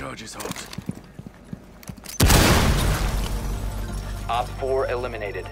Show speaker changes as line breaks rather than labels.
Charge is hot.
Op 4 eliminated.